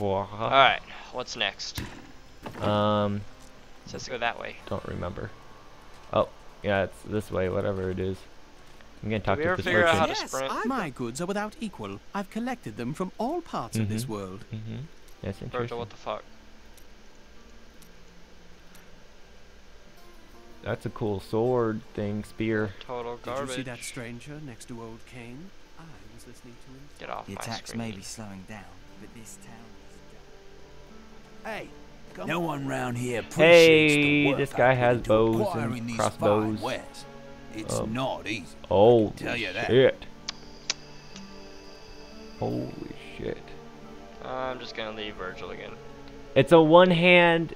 Alright, what's next? Um, It says to go that way. don't remember. Oh, yeah, it's this way, whatever it is. I'm gonna talk we to ever this figure out how merchant. to sprint? My goods are without equal. I've collected them from all parts of this Mhm. world. Mm-hmm. That's interesting. Virgil, what the fuck? That's a cool sword thing, spear. Total garbage. Did you see that stranger next to old Cain? I was listening to him. Get off The my attacks screen. may be slowing down, but this town is Hey, come No on. one round here appreciates Hey, the work this guy put has into bows and these crossbows. It's Um, not easy. Oh, tell you that. shit. Holy shit. I'm just gonna leave Virgil again. It's a one-hand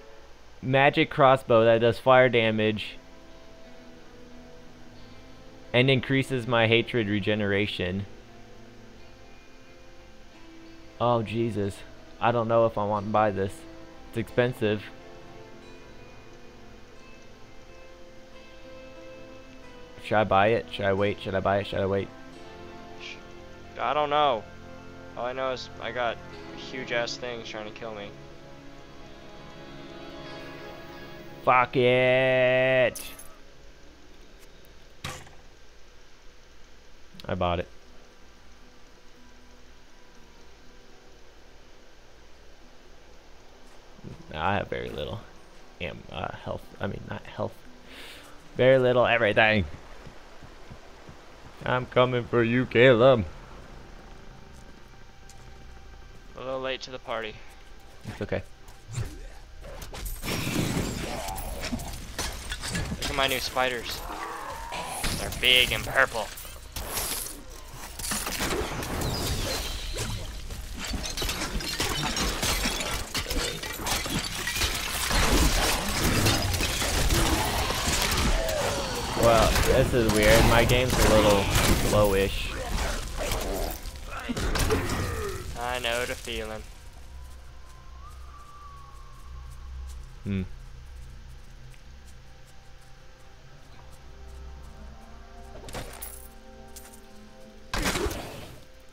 magic crossbow that does fire damage and increases my hatred regeneration. Oh Jesus. I don't know if I want to buy this. It's expensive. Should I buy it? Should I wait? Should I buy it? Should I wait? I don't know. All I know is I got huge ass things trying to kill me. Fuck it. I bought it. I have very little am uh, health. I mean, not health. Very little everything. I'm coming for you, Caleb. A little late to the party. It's okay. Look at my new spiders. They're big and purple. Well, this is weird. My game's a little slowish. I know the feeling. Hmm.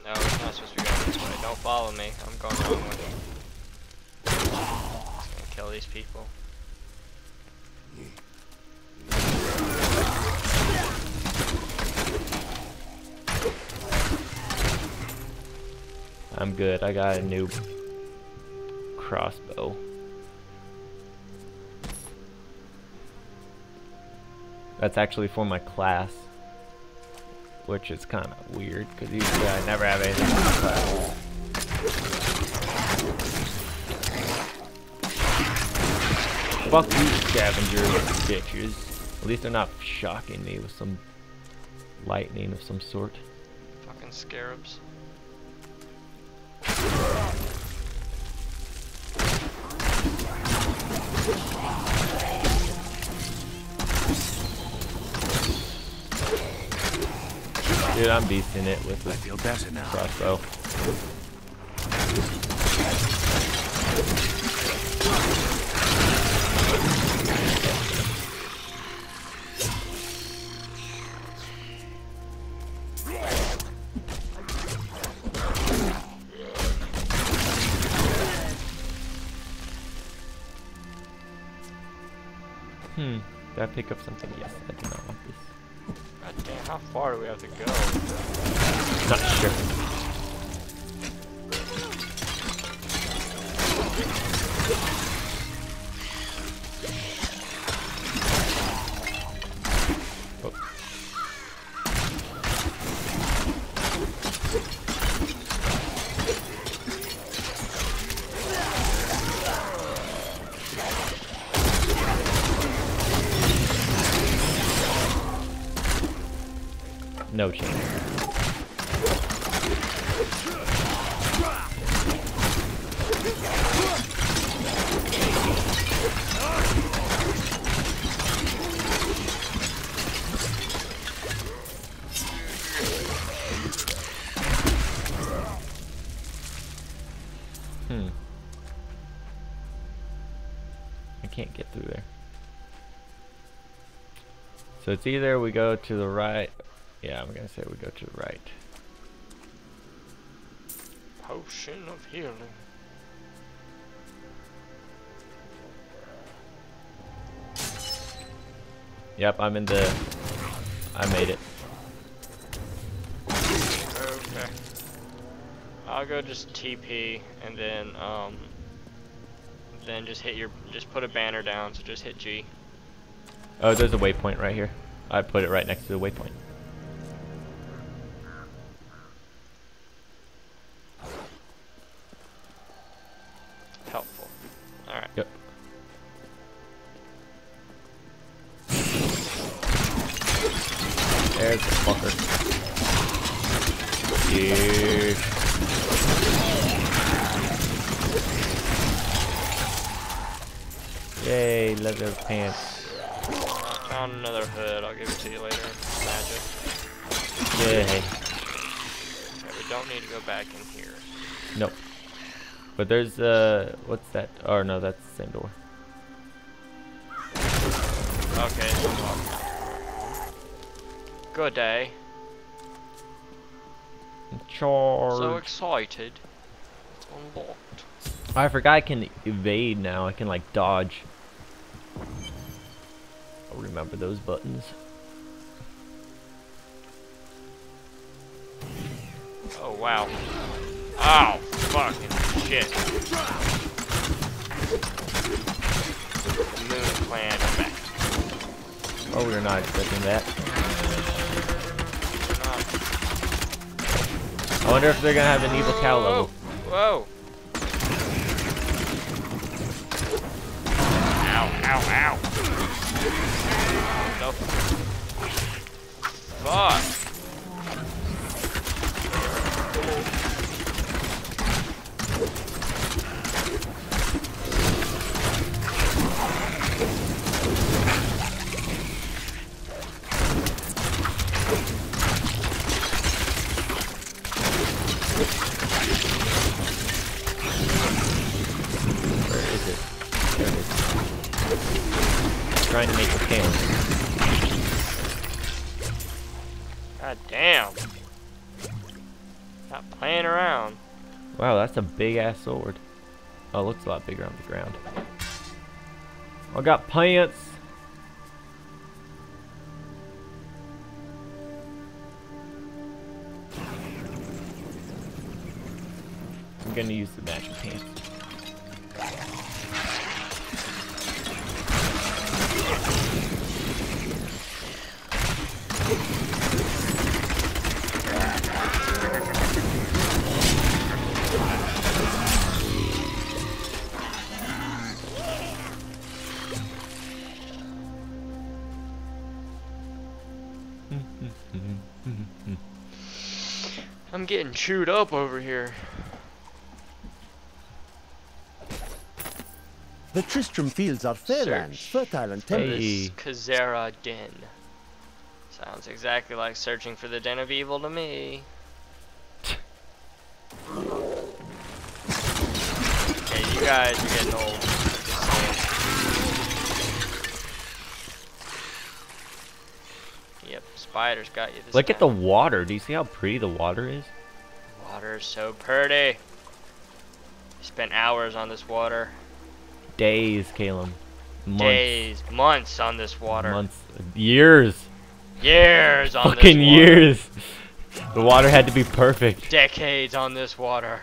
No, it's not supposed to be going this way. Don't follow me. I'm going the wrong way. Just gonna kill these people. I'm good. I got a new crossbow. That's actually for my class. Which is kind of weird, because usually I never have anything for my class. Fuck you, scavenger bitches. At least they're not shocking me with some lightning of some sort. Fucking scarabs. Dude, I'm beasting it with I feel better now. crossbow. Pick up something? Yes, I did not want this. God damn, how far do we have to go? Not sure. No chance. Hmm. I can't get through there. So it's either we go to the right. Yeah, I'm gonna say we go to the right. Potion of healing. Yep, I'm in the... I made it. Okay. I'll go just TP and then, um... Then just hit your... Just put a banner down, so just hit G. Oh, there's a waypoint right here. I put it right next to the waypoint. Yeah. Yay, leather pants. Found another hood, I'll give it to you later. Magic. Yay. Okay, we don't need to go back in here. Nope. But there's uh, what's that? Oh no, that's the same door. Okay. Good day. Charge. So excited. It's unlocked. I forgot I can evade now. I can like dodge. I'll remember those buttons. Oh wow. Oh fucking shit. Moon oh, are back. Oh, we're not expecting that. I wonder if they're gonna have an evil cow level. Whoa! Ow, ow, ow! No. Fuck! God damn! Not playing around. Wow, that's a big ass sword. Oh, looks a lot bigger on the ground. I got pants. I'm gonna use the magic pants. Getting chewed up over here. The Tristram Fields are fair lands, fertile and for. Hey. this Khazra Den. Sounds exactly like searching for the Den of Evil to me. Hey, you guys are getting old. Yep, spiders got you this Look at the water. Do you see how pretty the water is? Water is so pretty. Spent hours on this water. Days, Caleb. Months. Days, months on this water. Months. Years. Years on this Fucking years. The water had to be perfect. Decades on this water.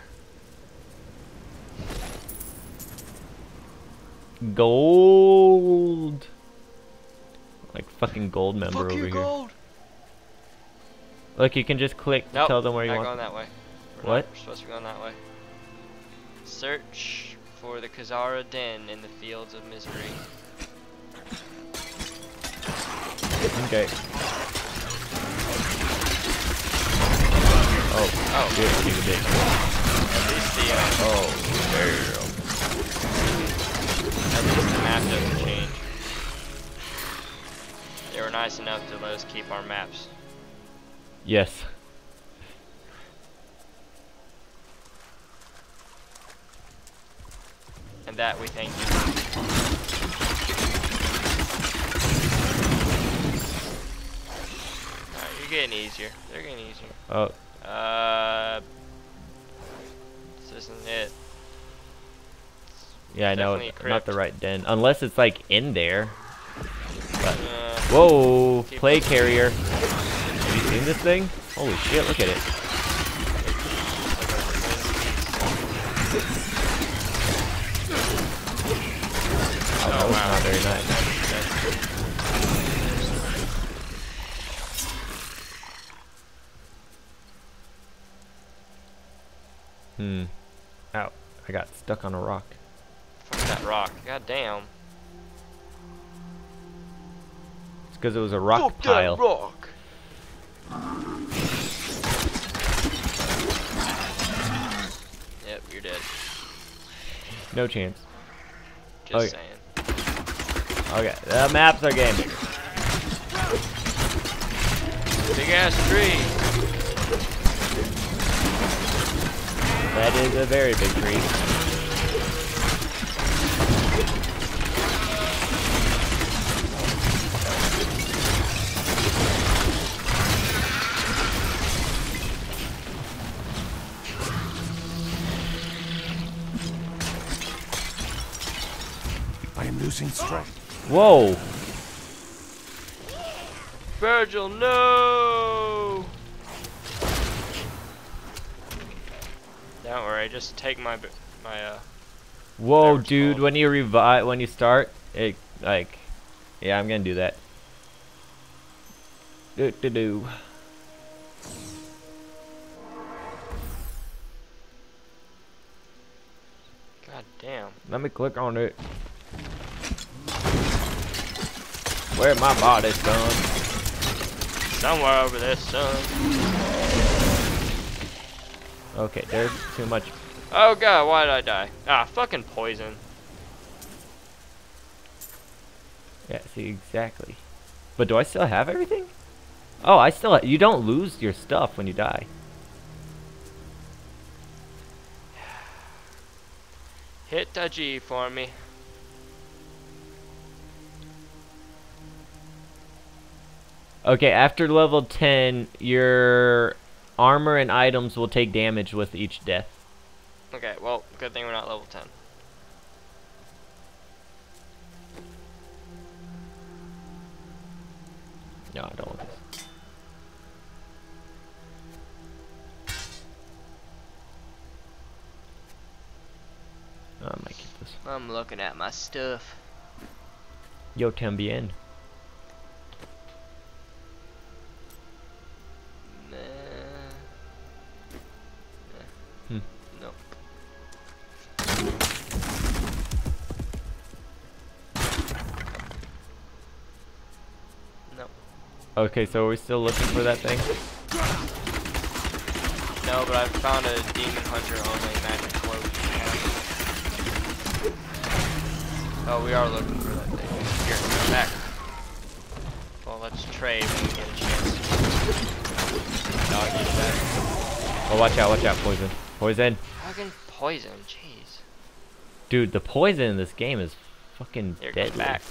Gold. Like fucking gold member Fuck over you, here. gold. Look, you can just click to Nope, tell them where you not want. going that way. We're What? Not, we're supposed to be going that way. Search for the Khazra Den in the Fields of Misery. Okay. Oh, Oh, shit, you bitch. at least the uh, Oh, damn. at least the map doesn't change. They were nice enough to let us keep our maps. Yes. That we thank you. Alright, you're getting easier. They're getting easier. Oh, Uh, this isn't it. yeah, I know. Not the right den. Unless it's like in there. But Uh, Whoa, play carrier. Have you seen this thing? Holy shit, look at it. Oh, that was not very nice. Hmm. Ow. I got stuck on a rock. Fuck that rock. God damn. It's because it was a rock Fuck pile. that rock. Yep, you're dead. No chance. Just Okay. saying. Okay, the maps are game. Big ass tree. That is a very big tree. I am losing strength. Whoa! Virgil, no! Don't worry, just take my my uh. Whoa, dude! When you revive, when you start, it like, yeah, I'm gonna do that. Do do do. God damn. Let me click on it. Where my body, son? Somewhere over there, son. Okay, there's too much. Oh god, why did I die? Ah, fucking poison. Yeah, see exactly. But do I still have everything? Oh, I still. You don't lose your stuff when you die. Hit a G for me. Okay, after level 10, your armor and items will take damage with each death. Okay, well, good thing we're not level 10. No, I don't want this. Oh, I might keep this. I'm looking at my stuff. Yo también. Okay, so are we still looking for that thing? No, but I found a demon hunter only magic cloak. Oh, we are looking for that thing. Here, come back. Well, let's trade when we get a chance. Dog eat that. Oh, watch out, watch out, poison. Poison. Fucking poison, jeez. Dude, the poison in this game is fucking Here, deadly. back.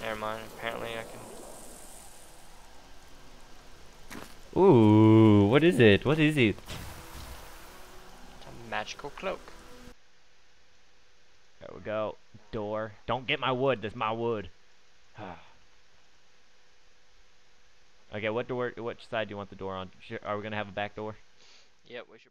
Never mind, apparently I can... Ooh, what is it? What is it? It's a magical cloak. There we go. Door. Don't get my wood. That's my wood. okay, what door? Which side do you want the door on? Are we gonna have a back door? Yep, we should